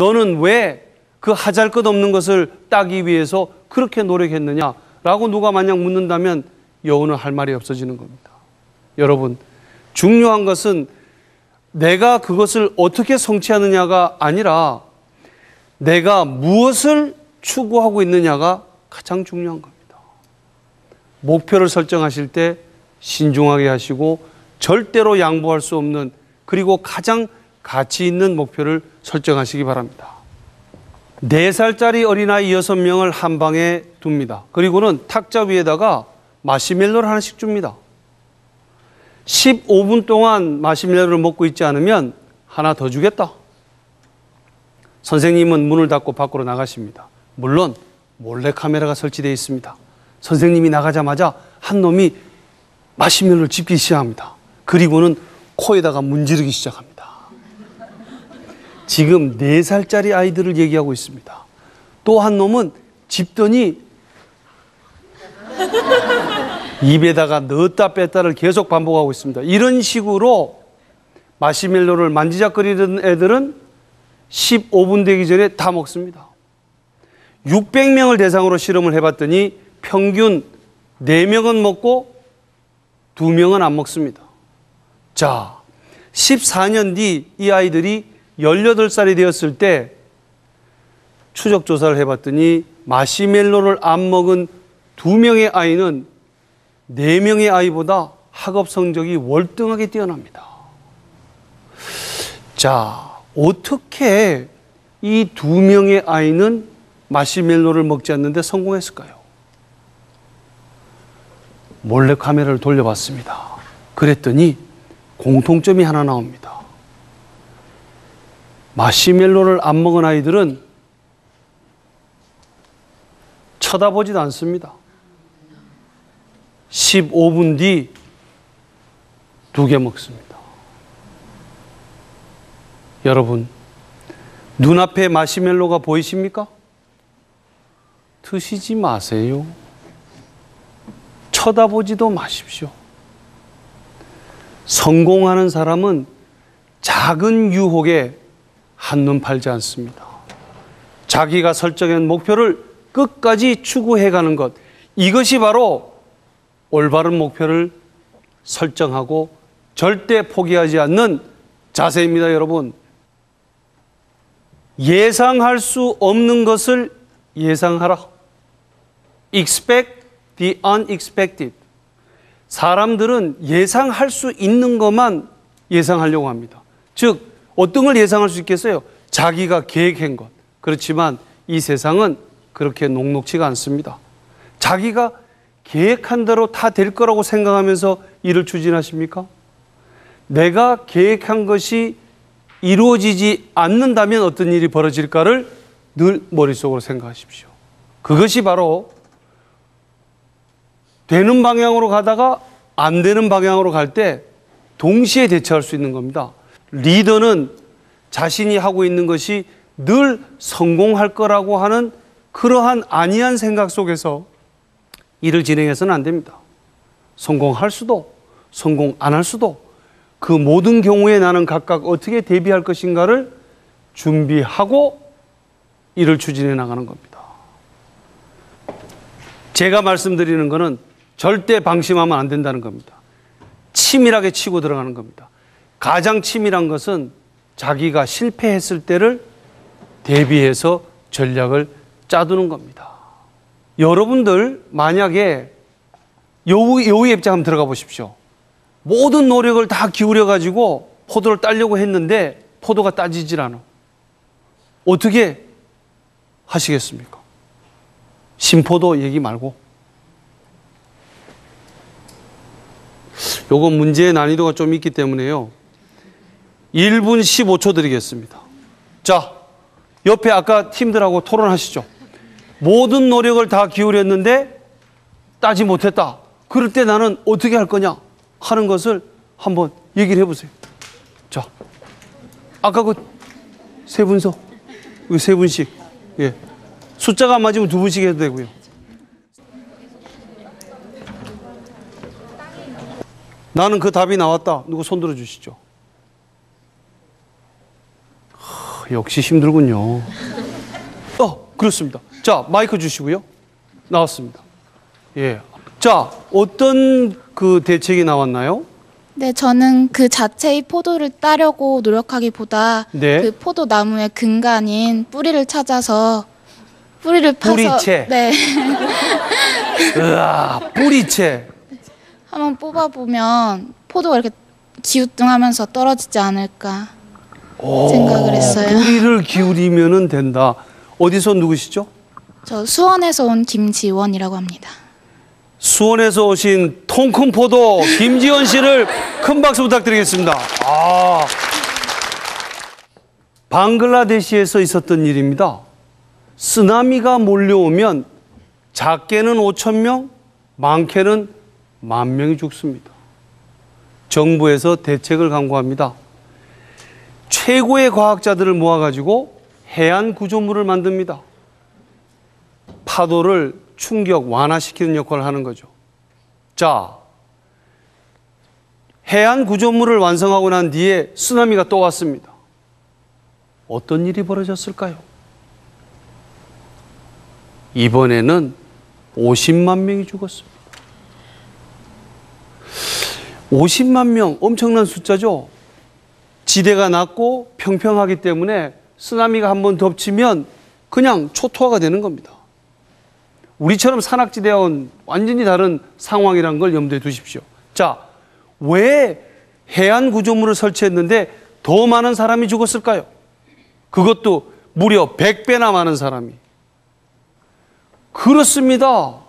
너는 왜 그 하잘 것 없는 것을 따기 위해서 그렇게 노력했느냐? 라고 누가 만약 묻는다면 여우는 할 말이 없어지는 겁니다. 여러분, 중요한 것은 내가 그것을 어떻게 성취하느냐가 아니라 내가 무엇을 추구하고 있느냐가 가장 중요한 겁니다. 목표를 설정하실 때 신중하게 하시고 절대로 양보할 수 없는 그리고 가장 가치 있는 목표를 설정하시기 바랍니다. 4살짜리 어린아이 6명을 한 방에 둡니다. 그리고는 탁자 위에다가 마시멜로를 하나씩 줍니다. 15분 동안 마시멜로를 먹고 있지 않으면 하나 더 주겠다. 선생님은 문을 닫고 밖으로 나가십니다. 물론 몰래 카메라가 설치되어 있습니다. 선생님이 나가자마자 한 놈이 마시멜로를 집기 시작합니다. 그리고는 코에다가 문지르기 시작합니다. 지금 4살짜리 아이들을 얘기하고 있습니다. 또 한 놈은 집더니 입에다가 넣었다 뺐다를 계속 반복하고 있습니다. 이런 식으로 마시멜로를 만지작거리는 애들은 15분 되기 전에 다 먹습니다. 600명을 대상으로 실험을 해봤더니 평균 4명은 먹고 2명은 안 먹습니다. 자, 14년 뒤 이 아이들이 18살이 되었을 때 추적 조사를 해봤더니 마시멜로를 안 먹은 2명의 아이는 4명의 아이보다 학업 성적이 월등하게 뛰어납니다. 자, 어떻게 이 두 명의 아이는 마시멜로를 먹지 않는데 성공했을까요? 몰래 카메라를 돌려봤습니다. 그랬더니 공통점이 하나 나옵니다. 마시멜로를 안 먹은 아이들은 쳐다보지도 않습니다. 15분 뒤 두 개 먹습니다. 여러분, 눈앞에 마시멜로가 보이십니까? 드시지 마세요. 쳐다보지도 마십시오. 성공하는 사람은 작은 유혹에 한눈 팔지 않습니다. 자기가 설정한 목표를 끝까지 추구해 가는 것. 이것이 바로 올바른 목표를 설정하고 절대 포기하지 않는 자세입니다, 여러분. 예상할 수 없는 것을 예상하라. Expect the unexpected. 사람들은 예상할 수 있는 것만 예상하려고 합니다. 즉, 어떤 걸 예상할 수 있겠어요? 자기가 계획한 것. 그렇지만 이 세상은 그렇게 녹록치가 않습니다. 자기가 계획한 대로 다 될 거라고 생각하면서 일을 추진하십니까? 내가 계획한 것이 이루어지지 않는다면 어떤 일이 벌어질까를 늘 머릿속으로 생각하십시오. 그것이 바로 되는 방향으로 가다가 안 되는 방향으로 갈 때 동시에 대처할 수 있는 겁니다. 리더는 자신이 하고 있는 것이 늘 성공할 거라고 하는 그러한 안이한 생각 속에서 일을 진행해서는 안 됩니다. 성공할 수도, 성공 안 할 수도, 그 모든 경우에 나는 각각 어떻게 대비할 것인가를 준비하고 일을 추진해 나가는 겁니다. 제가 말씀드리는 것은 절대 방심하면 안 된다는 겁니다. 치밀하게 치고 들어가는 겁니다. 가장 치밀한 것은 자기가 실패했을 때를 대비해서 전략을 짜두는 겁니다. 여러분들 만약에 여우, 여우의 입장 한번 들어가 보십시오. 모든 노력을 다 기울여 가지고 포도를 따려고 했는데 포도가 따지질 않아. 어떻게 하시겠습니까? 심포도 얘기 말고. 요건 문제의 난이도가 좀 있기 때문에요. 1분 15초 드리겠습니다. 자, 옆에 아까 팀들하고 토론하시죠. 모든 노력을 다 기울였는데 따지 못했다. 그럴 때 나는 어떻게 할 거냐 하는 것을 한번 얘기를 해보세요. 자, 아까 그 세 분서, 세 분씩, 예. 숫자가 안 맞으면 두 분씩 해도 되고요. 나는 그 답이 나왔다. 누구 손 들어 주시죠. 역시 힘들군요. 어, 그렇습니다. 자, 마이크 주시고요. 나왔습니다. 예. 자, 어떤 그 대책이 나왔나요? 네, 저는 그 자체의 포도를 따려고 노력하기보다 네. 그 포도 나무의 근간인 뿌리를 찾아서 뿌리를 파서 뿌리채. 네, 으아, 뿌리채. 한번 뽑아 보면 포도가 이렇게 기우뚱하면서 떨어지지 않을까 생각을 했어요. 뿌리를 기울이면은 된다. 어디서 누구시죠? 저 수원에서 온 김지원이라고 합니다. 수원에서 오신 통큰 포도 김지원 씨를 큰 박수 부탁드리겠습니다. 아. 방글라데시에서 있었던 일입니다. 쓰나미가 몰려오면 작게는 5천 명, 많게는 만 명이 죽습니다. 정부에서 대책을 강구합니다. 최고의 과학자들을 모아가지고 해안 구조물을 만듭니다. 파도를 충격 완화시키는 역할을 하는 거죠. 자, 해안 구조물을 완성하고 난 뒤에 쓰나미가 또 왔습니다. 어떤 일이 벌어졌을까요? 이번에는 50만 명이 죽었습니다. 50만 명 엄청난 숫자죠. 지대가 낮고 평평하기 때문에 쓰나미가 한 번 덮치면 그냥 초토화가 되는 겁니다. 우리처럼 산악지대와는 완전히 다른 상황이라는 걸 염두에 두십시오. 자, 왜 해안 구조물을 설치했는데 더 많은 사람이 죽었을까요? 그것도 무려 100배나 많은 사람이. 그렇습니다.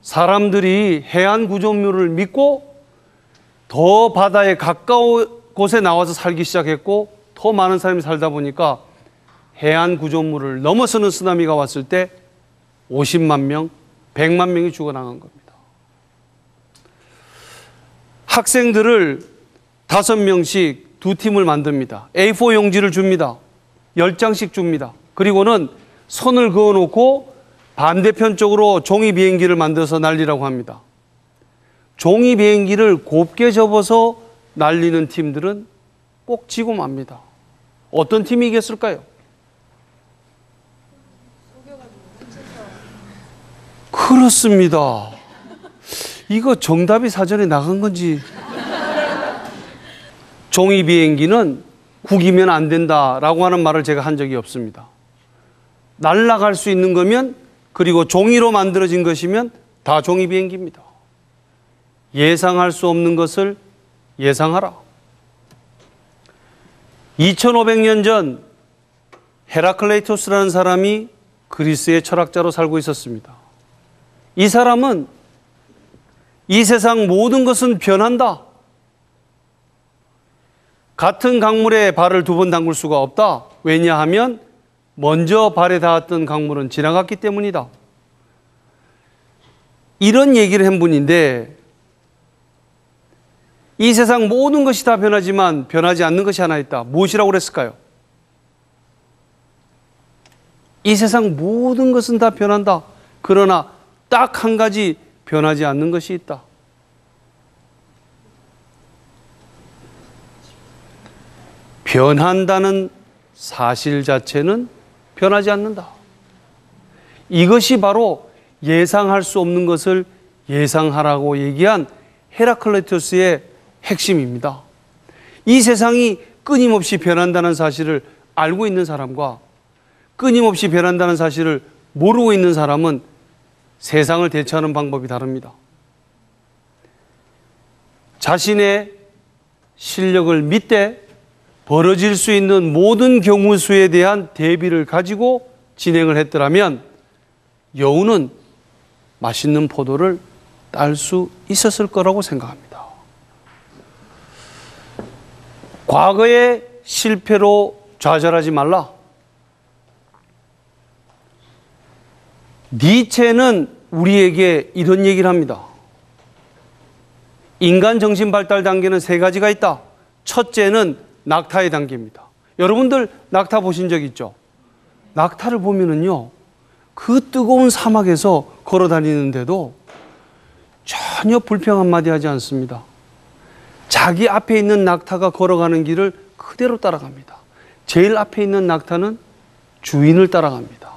사람들이 해안 구조물을 믿고 더 바다에 가까운 곳에 나와서 살기 시작했고 더 많은 사람이 살다 보니까 해안 구조물을 넘어서는 쓰나미가 왔을 때 50만 명, 100만 명이 죽어나간 겁니다. 학생들을 다섯 명씩 두 팀을 만듭니다. A4 용지를 줍니다. 10장씩 줍니다. 그리고는 손을 그어 놓고 반대편 쪽으로 종이 비행기를 만들어서 날리라고 합니다. 종이 비행기를 곱게 접어서 날리는 팀들은 꼭 지고 맙니다. 어떤 팀이 이겼을까요? 그렇습니다. 이거 정답이 사전에 나간 건지. 종이 비행기는 구기면 안 된다라고 하는 말을 제가 한 적이 없습니다. 날아갈 수 있는 거면 그리고 종이로 만들어진 것이면 다 종이 비행기입니다. 예상할 수 없는 것을 예상하라. 2500년 전 헤라클레이토스라는 사람이 그리스의 철학자로 살고 있었습니다. 이 사람은 이 세상 모든 것은 변한다. 같은 강물에 발을 두 번 담글 수가 없다. 왜냐하면 먼저 발에 닿았던 강물은 지나갔기 때문이다. 이런 얘기를 한 분인데 이 세상 모든 것이 다 변하지만 변하지 않는 것이 하나 있다. 무엇이라고 그랬을까요? 이 세상 모든 것은 다 변한다. 그러나 딱 한 가지 변하지 않는 것이 있다. 변한다는 사실 자체는 변하지 않는다. 이것이 바로 예상할 수 없는 것을 예상하라고 얘기한 헤라클레토스의 핵심입니다. 이 세상이 끊임없이 변한다는 사실을 알고 있는 사람과 끊임없이 변한다는 사실을 모르고 있는 사람은 세상을 대처하는 방법이 다릅니다. 자신의 실력을 믿되 벌어질 수 있는 모든 경우 수에 대한 대비를 가지고 진행을 했더라면 여우는 맛있는 포도를 딸 수 있었을 거라고 생각합니다. 과거의 실패로 좌절하지 말라. 니체는 우리에게 이런 얘기를 합니다. 인간 정신 발달 단계는 세 가지가 있다. 첫째는 낙타의 단계입니다. 여러분들 낙타 보신 적 있죠? 낙타를 보면은요, 그 뜨거운 사막에서 걸어 다니는데도 전혀 불평 한마디 하지 않습니다. 자기 앞에 있는 낙타가 걸어가는 길을 그대로 따라갑니다. 제일 앞에 있는 낙타는 주인을 따라갑니다.